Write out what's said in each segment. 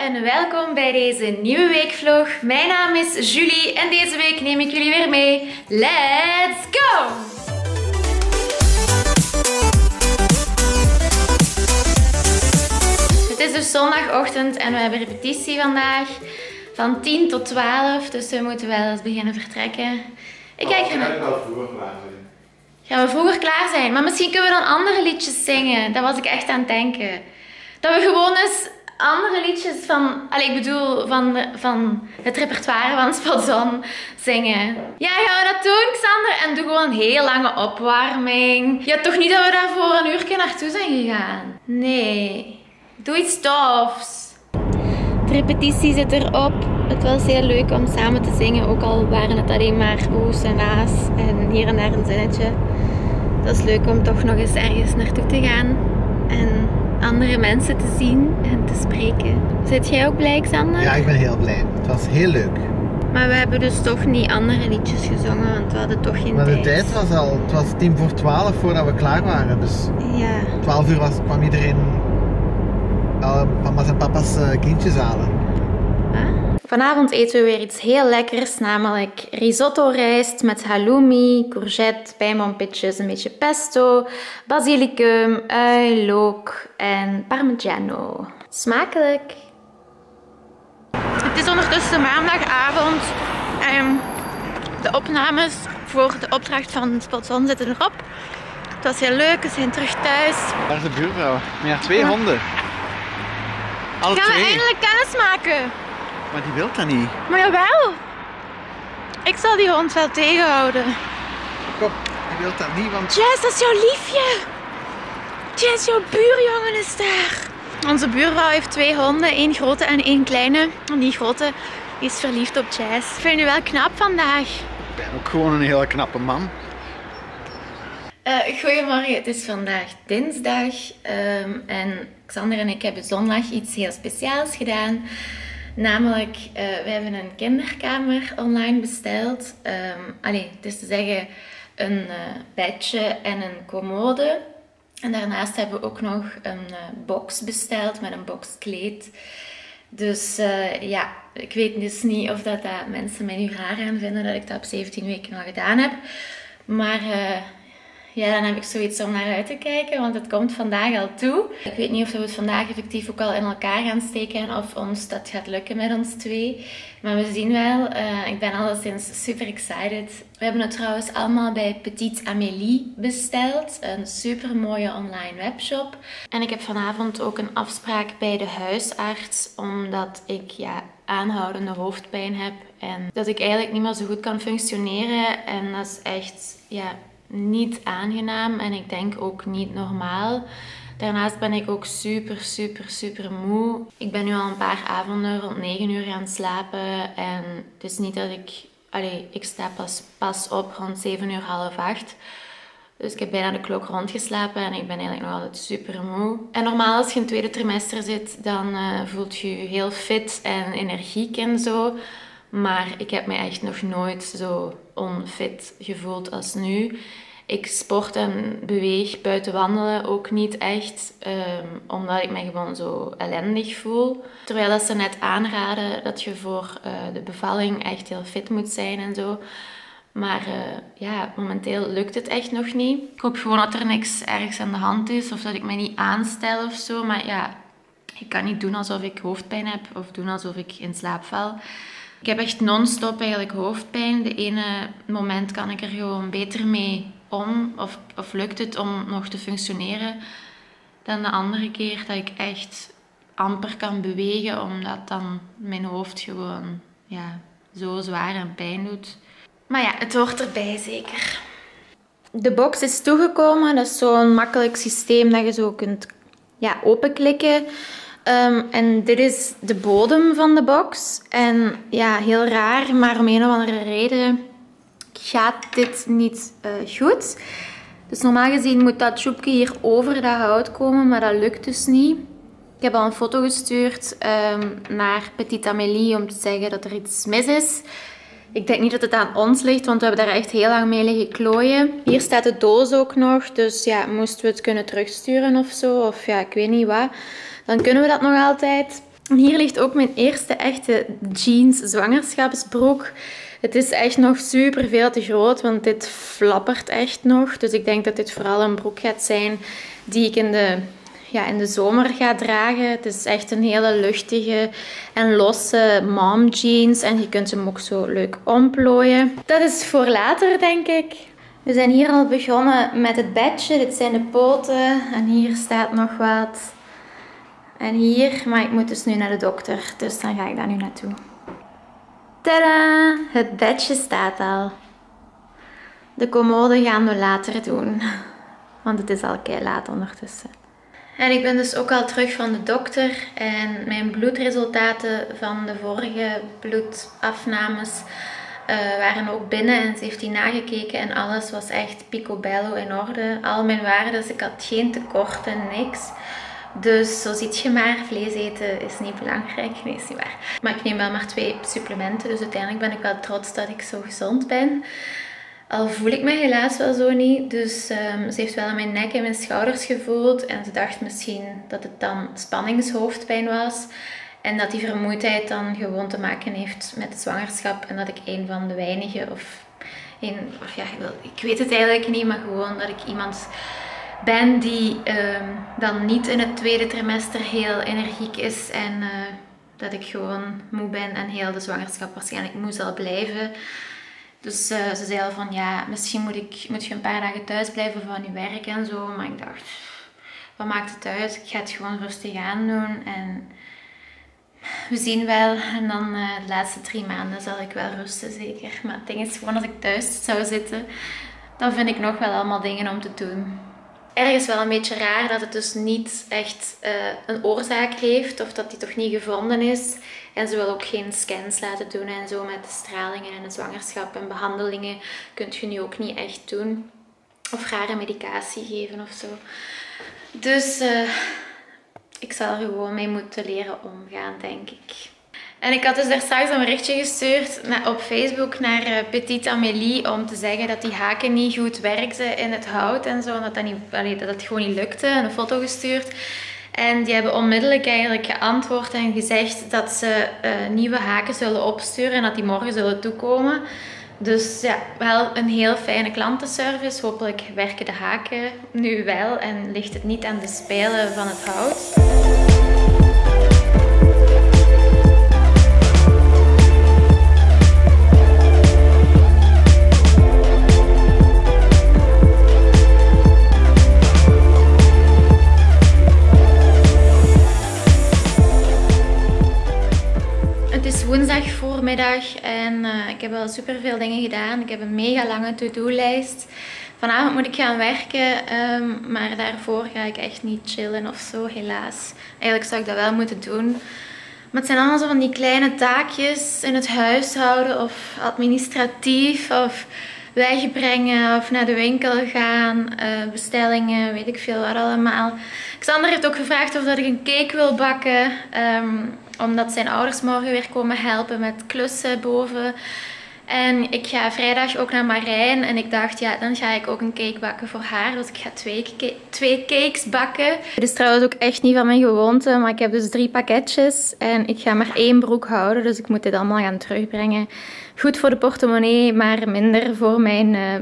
en welkom bij deze nieuwe weekvlog. Mijn naam is Julie en deze week neem ik jullie weer mee. Let's go! Het is dus zondagochtend en we hebben repetitie vandaag van 10 tot 12, dus we moeten wel eens beginnen vertrekken. Ik kijk er naar. wel vroeger klaar zijn. Gaan we vroeger klaar zijn? Maar misschien kunnen we dan andere liedjes zingen. Daar was ik echt aan het denken. Dat we gewoon eens andere liedjes van, ik bedoel, van, van het repertoire van Spazon zingen. Ja, gaan we dat doen, Xander? En doe gewoon een heel lange opwarming. Ja, toch niet dat we daarvoor een uurtje naartoe zijn gegaan? Nee. Doe iets tofs. De repetitie zit erop. Het was heel leuk om samen te zingen, ook al waren het alleen maar oes en a's en hier en daar een zinnetje. Dat is leuk om toch nog eens ergens naartoe te gaan andere mensen te zien en te spreken. Zit jij ook blij, Xander? Ja, ik ben heel blij. Het was heel leuk. Maar we hebben dus toch niet andere liedjes gezongen, want we hadden toch geen Maar de tijd. tijd was al, het was tien voor twaalf voordat we klaar waren. Dus Ja. twaalf uur was, kwam iedereen uh, mama's en papa's eh, kindjes halen. Vanavond eten we weer iets heel lekkers, namelijk risotto rijst met halloumi, courgette, pijnboompitjes, een beetje pesto, basilicum, ui, look en parmigiano. Smakelijk! Het is ondertussen maandagavond en de opnames voor de opdracht van Spotson zitten erop. Het was heel leuk, we zijn terug thuis. Daar is de buurvrouw. Met haar twee honden. Alle Gaan we twee. eindelijk kennis maken? Maar die wil dat niet. Maar jawel! Ik zal die hond wel tegenhouden. Kom, die wil dat niet, want Jess, dat is jouw liefje. Jess, jouw buurjongen is daar. Onze buurvrouw heeft twee honden, één grote en één kleine. En die grote is verliefd op Jess. Ik vind je wel knap vandaag. ik ben ook gewoon een hele knappe man. Eh, goedemorgen, het is vandaag dinsdag ehm, en Xander en ik hebben zondag iets heel speciaals gedaan. Namelijk, eh, we hebben een kinderkamer online besteld. Ehm allee, het is te zeggen een eh, bedje en een commode. En daarnaast hebben we ook nog een eh, box besteld met een box kleed. Dus ja, ik weet dus niet of dat, dat mensen mij nu raar gaan vinden dat ik dat op 17 weken al gedaan heb. Maar ja, dan heb ik zoiets om naar uit te kijken, want het komt vandaag al toe. Ik weet niet of we het vandaag effectief ook al in elkaar gaan steken of ons dat gaat lukken met ons twee. Maar we zien wel. Eh, ik ben alleszins super excited. We hebben het trouwens allemaal bij Petite Amélie besteld. Een super mooie online webshop. En ik heb vanavond ook een afspraak bij de huisarts, omdat ik ja, aanhoudende hoofdpijn heb. En dat ik eigenlijk niet meer zo goed kan functioneren. En dat is echt ja, niet aangenaam en ik denk ook niet normaal. Daarnaast ben ik ook super, super, super moe. Ik ben nu al een paar avonden rond 9 uur gaan slapen. En het is niet dat ik... Allee, ik sta pas, pas op rond 7 uur, half 8. Dus ik heb bijna de klok rondgeslapen en ik ben eigenlijk nog altijd super moe. En normaal als je in het tweede trimester zit, dan eh, voelt je je heel fit en energiek en zo. Maar ik heb me echt nog nooit zo onfit gevoeld als nu. Ik sport en beweeg buiten wandelen ook niet echt, ehm, omdat ik me gewoon zo ellendig voel. Terwijl dat ze net aanraden dat je voor eh, de bevalling echt heel fit moet zijn en zo. Maar eh, ja, momenteel lukt het echt nog niet. Ik hoop gewoon dat er niks ergs aan de hand is of dat ik me niet aanstel of zo. Maar ja, ik kan niet doen alsof ik hoofdpijn heb of doen alsof ik in slaap val. Ik heb echt non-stop eigenlijk hoofdpijn. De ene moment kan ik er gewoon beter mee om of, of lukt het om nog te functioneren dan de andere keer dat ik echt amper kan bewegen omdat dan mijn hoofd gewoon ja, zo zwaar en pijn doet. Maar ja, het hoort erbij zeker. De box is toegekomen. Dat is zo'n makkelijk systeem dat je zo kunt ja, openklikken. Ehm, en dit is de bodem van de box. En ja, heel raar, maar om een of andere reden gaat dit niet eh, goed. Dus normaal gezien moet dat tjoepje hier over dat hout komen, maar dat lukt dus niet. Ik heb al een foto gestuurd ehm, naar Petite Amélie om te zeggen dat er iets mis is. Ik denk niet dat het aan ons ligt, want we hebben daar echt heel lang mee liggen klooien. Hier staat de doos ook nog, dus ja, moesten we het kunnen terugsturen of zo, of ja, ik weet niet wat, dan kunnen we dat nog altijd. Hier ligt ook mijn eerste echte jeans zwangerschapsbroek. Het is echt nog super veel te groot, want dit flappert echt nog. Dus ik denk dat dit vooral een broek gaat zijn die ik in de, ja, in de zomer ga dragen. Het is echt een hele luchtige en losse mom jeans. En je kunt hem ook zo leuk omplooien. Dat is voor later, denk ik. We zijn hier al begonnen met het bedje. Dit zijn de poten. En hier staat nog wat. En hier, maar ik moet dus nu naar de dokter. Dus dan ga ik daar nu naartoe. Tada! Het bedje staat al. De commode gaan we later doen. Want het is al kei laat ondertussen. En ik ben dus ook al terug van de dokter. En mijn bloedresultaten van de vorige bloedafnames uh, waren ook binnen. En ze heeft die nagekeken en alles was echt picobello in orde. Al mijn waarden, dus ik had geen tekorten, niks. Dus zo ziet je maar, vlees eten is niet belangrijk. Nee, is niet waar. Maar ik neem wel maar twee supplementen. Dus uiteindelijk ben ik wel trots dat ik zo gezond ben. Al voel ik me helaas wel zo niet. Dus um, ze heeft wel aan mijn nek en mijn schouders gevoeld. En ze dacht misschien dat het dan spanningshoofdpijn was. En dat die vermoeidheid dan gewoon te maken heeft met de zwangerschap. En dat ik een van de weinigen of... Een, of ja, ik weet het eigenlijk niet, maar gewoon dat ik iemand ben die ehm, dan niet in het tweede trimester heel energiek is en uh, dat ik gewoon moe ben en heel de zwangerschap waarschijnlijk moe zal blijven. Dus uh, ze zei al van ja, misschien moet, ik, moet je een paar dagen thuis blijven van je werk en zo. Maar ik dacht, wat maakt het uit? Ik ga het gewoon rustig aan doen en we zien wel. En dan uh, de laatste drie maanden zal ik wel rusten zeker. Maar het ding is gewoon als ik thuis zou zitten, dan vind ik nog wel allemaal dingen om te doen ergens wel een beetje raar dat het dus niet echt uh, een oorzaak heeft of dat die toch niet gevonden is. En ze wil ook geen scans laten doen en zo met de stralingen en de zwangerschap en behandelingen kun je nu ook niet echt doen. Of rare medicatie geven of zo. Dus uh, ik zal er gewoon mee moeten leren omgaan, denk ik. En ik had dus daar straks een berichtje gestuurd op Facebook naar uh, Petite Amélie om te zeggen dat die haken niet goed werkten in het hout en zo. En dat, dat, niet, dat het gewoon niet lukte. En een foto gestuurd. En die hebben onmiddellijk eigenlijk geantwoord en gezegd dat ze uh, nieuwe haken zullen opsturen en dat die morgen zullen toekomen. Dus ja, wel een heel fijne klantenservice. Hopelijk werken de haken nu wel en ligt het niet aan de spijlen van het hout. En uh, ik heb al super veel dingen gedaan. Ik heb een mega lange to-do-lijst. Vanavond moet ik gaan werken, um, maar daarvoor ga ik echt niet chillen of zo, helaas. Eigenlijk zou ik dat wel moeten doen. Maar het zijn allemaal zo van die kleine taakjes in het huishouden of administratief of wegbrengen of naar de winkel gaan, uh, bestellingen, weet ik veel wat allemaal. Xander heeft ook gevraagd of dat ik een cake wil bakken. Um, omdat zijn ouders morgen weer komen helpen met klussen boven. En ik ga vrijdag ook naar Marijn. En ik dacht, ja, dan ga ik ook een cake bakken voor haar. Dus ik ga twee, twee cakes bakken. Dit is trouwens ook echt niet van mijn gewoonte. Maar ik heb dus drie pakketjes. En ik ga maar één broek houden. Dus ik moet dit allemaal gaan terugbrengen. Goed voor de portemonnee, maar minder voor mijn... Uh,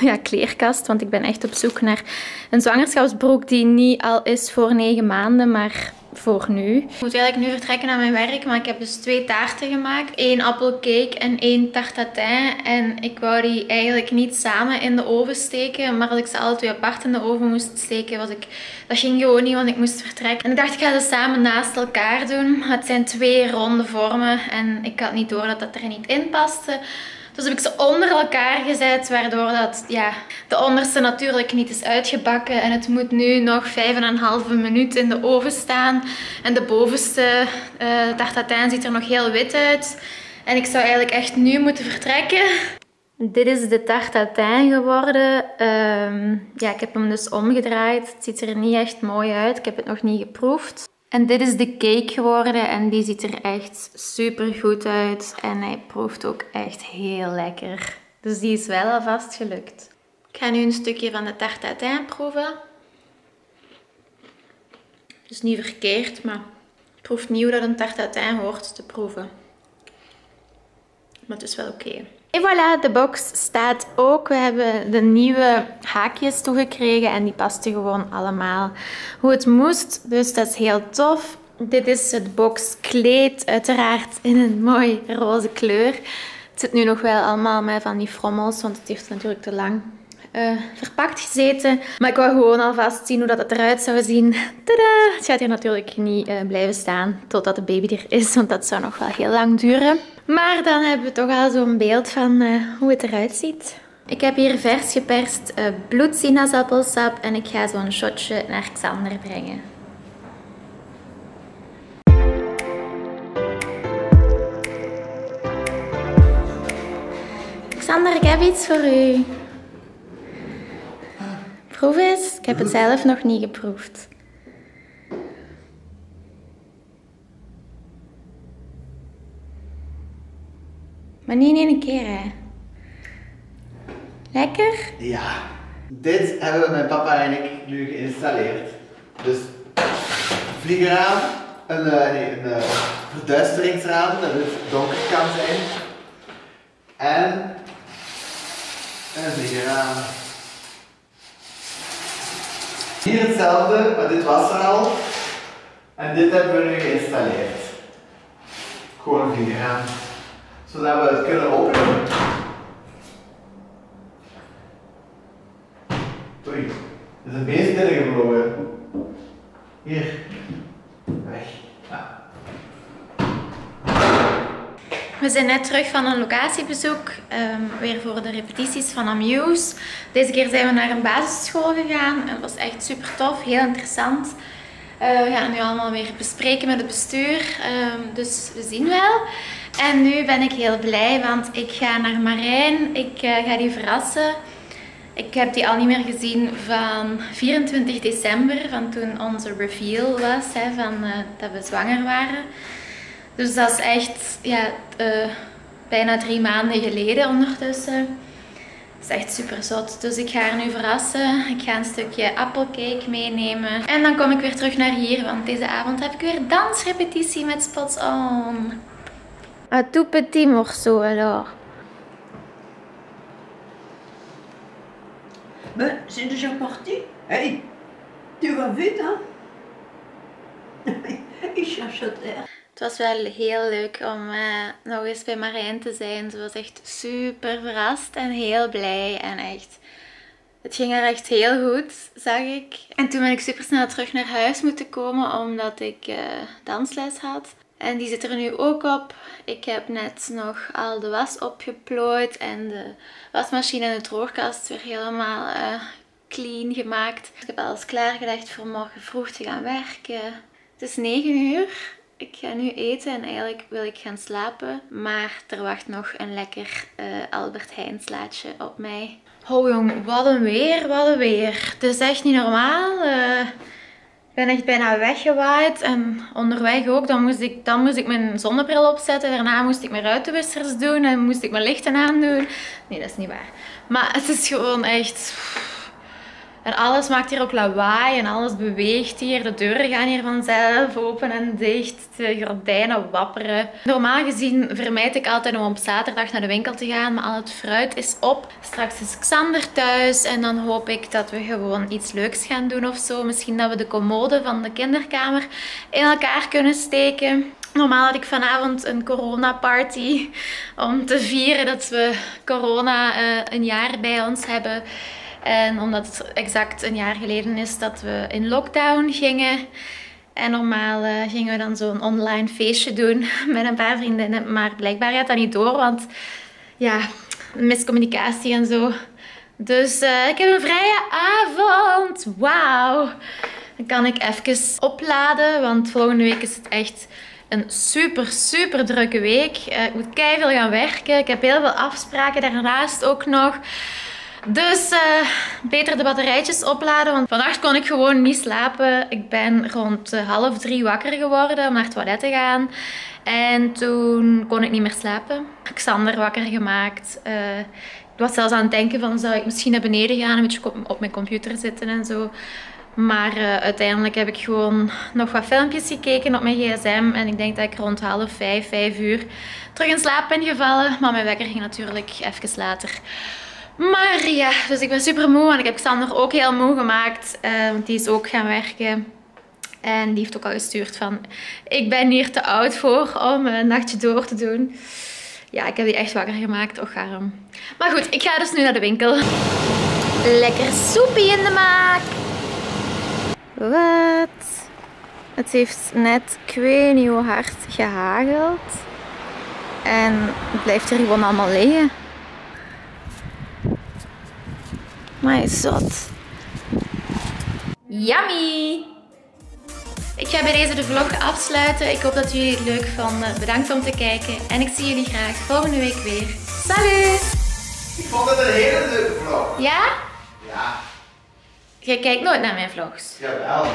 ja, kleerkast. Want ik ben echt op zoek naar een zwangerschapsbroek die niet al is voor negen maanden, maar voor nu. Ik moet eigenlijk nu vertrekken naar mijn werk, maar ik heb dus twee taarten gemaakt. Eén appelcake en één tartatin. En ik wou die eigenlijk niet samen in de oven steken, maar als ik ze alle twee apart in de oven moest steken, was ik... dat ging gewoon niet, want ik moest vertrekken. En ik dacht, ik ga ze samen naast elkaar doen. Het zijn twee ronde vormen en ik had niet door dat dat er niet in paste. Dus heb ik ze onder elkaar gezet, waardoor dat, ja, de onderste natuurlijk niet is uitgebakken. En het moet nu nog 5,5 minuut in de oven staan. En de bovenste uh, tartatin ziet er nog heel wit uit. En ik zou eigenlijk echt nu moeten vertrekken. Dit is de tartatin geworden. Um, ja, ik heb hem dus omgedraaid. Het ziet er niet echt mooi uit. Ik heb het nog niet geproefd. En dit is de cake geworden en die ziet er echt super goed uit. En hij proeft ook echt heel lekker. Dus die is wel alvast gelukt. Ik ga nu een stukje van de tarte tatin proeven. Dus niet verkeerd, maar proeft niet hoe dat een tart uiteindelijk hoort te proeven. Maar het is wel oké. En voilà, de box staat ook. We hebben de nieuwe haakjes toegekregen en die pasten gewoon allemaal hoe het moest. Dus dat is heel tof. Dit is het boxkleed, uiteraard in een mooi roze kleur. Het zit nu nog wel allemaal met van die frommels, want het heeft natuurlijk te lang uh, verpakt gezeten. Maar ik wou gewoon alvast zien hoe dat het eruit zou zien. Tada! Het gaat hier natuurlijk niet uh, blijven staan totdat de baby er is, want dat zou nog wel heel lang duren. Maar dan hebben we toch al zo'n beeld van uh, hoe het eruit ziet. Ik heb hier vers geperst uh, bloedsinaasappelsap en ik ga zo'n shotje naar Xander brengen. Xander, ik heb iets voor u. Proef eens. Ik heb het zelf nog niet geproefd. Maar niet in één keer, hè. Lekker? Ja. Dit hebben mijn papa en ik nu geïnstalleerd. Dus vliegeraam, een, uh, nee, een uh, verduisteringsraam, dat het donker kan zijn. En een vliegeraam. Hier hetzelfde, maar dit was er al. En dit hebben we nu geïnstalleerd. Gewoon een vliegeraam zodat we het kunnen openen. Oei, er is een beest binnengevlogen. Hier, weg. Ja. We zijn net terug van een locatiebezoek, um, weer voor de repetities van Amuse. Deze keer zijn we naar een basisschool gegaan het was echt super tof, heel interessant. Uh, we gaan nu allemaal weer bespreken met het bestuur, um, dus we zien wel. En nu ben ik heel blij, want ik ga naar Marijn. Ik uh, ga die verrassen. Ik heb die al niet meer gezien van 24 december, van toen onze reveal was, van, uh, dat we zwanger waren. Dus dat is echt ja, uh, bijna drie maanden geleden ondertussen. Dat is echt super zot. Dus ik ga haar nu verrassen. Ik ga een stukje appelcake meenemen. En dan kom ik weer terug naar hier, want deze avond heb ik weer dansrepetitie met Spots On. Un tout petit morceau alors. Ben, c'est déjà parti. Hey, tu vas vite, hein? Ik cherche terre. Het was wel heel leuk om uh, nog eens bij Marijn te zijn. Ze was echt super verrast en heel blij. En echt, het ging er echt heel goed, zag ik. En toen ben ik super snel terug naar huis moeten komen omdat ik uh, dansles had. En die zit er nu ook op. Ik heb net nog al de was opgeplooid en de wasmachine en de droogkast weer helemaal uh, clean gemaakt. Ik heb alles klaargelegd voor morgen vroeg te gaan werken. Het is 9 uur. Ik ga nu eten en eigenlijk wil ik gaan slapen. Maar er wacht nog een lekker uh, Albert Heijn slaatje op mij. Oh jong, wat een weer, wat een weer. Het is echt niet normaal. Uh, ben echt bijna weggewaaid. En onderweg ook. Dan moest, ik, dan moest ik mijn zonnebril opzetten. Daarna moest ik mijn ruitenwissers doen. En moest ik mijn lichten aandoen. Nee, dat is niet waar. Maar het is gewoon echt... En alles maakt hier ook lawaai en alles beweegt hier. De deuren gaan hier vanzelf open en dicht. De gordijnen wapperen. Normaal gezien vermijd ik altijd om op zaterdag naar de winkel te gaan. Maar al het fruit is op. Straks is Xander thuis. En dan hoop ik dat we gewoon iets leuks gaan doen of zo. Misschien dat we de commode van de kinderkamer in elkaar kunnen steken. Normaal had ik vanavond een corona party om te vieren dat we corona uh, een jaar bij ons hebben. En omdat het exact een jaar geleden is dat we in lockdown gingen. En normaal uh, gingen we dan zo'n online feestje doen met een paar vriendinnen. Maar blijkbaar gaat dat niet door, want ja, miscommunicatie en zo. Dus uh, ik heb een vrije avond. Wauw. Dan kan ik even opladen, want volgende week is het echt een super, super drukke week. Uh, ik moet keihard gaan werken. Ik heb heel veel afspraken daarnaast ook nog. Dus uh, beter de batterijtjes opladen, want vannacht kon ik gewoon niet slapen. Ik ben rond uh, half drie wakker geworden om naar het toilet te gaan. En toen kon ik niet meer slapen. Xander wakker gemaakt. Uh, ik was zelfs aan het denken van, zou ik misschien naar beneden gaan, een beetje op mijn computer zitten en zo. Maar eh, uiteindelijk heb ik gewoon nog wat filmpjes gekeken op mijn gsm. En ik denk dat ik rond half vijf, vijf uur terug in slaap ben gevallen. Maar mijn wekker ging natuurlijk even later. Maar ja, dus ik ben super moe. En ik heb Xander ook heel moe gemaakt. eh, want die is ook gaan werken. En die heeft ook al gestuurd van... Ik ben hier te oud voor om een nachtje door te doen. Ja, ik heb die echt wakker gemaakt. Och, arm. Maar goed, ik ga dus nu naar de winkel. Lekker soepie in de maak. Wat? Het heeft net, ik weet niet hoe hard, gehageld. En het blijft hier gewoon allemaal liggen. Maar zot. Yummy! Ik ga bij deze de vlog afsluiten. Ik hoop dat jullie het leuk vonden. Bedankt om te kijken. En ik zie jullie graag volgende week weer. Salut! Ik vond het een hele leuke vlog. Ja? Ja, Jij kijkt nooit naar mijn vlogs. jawel.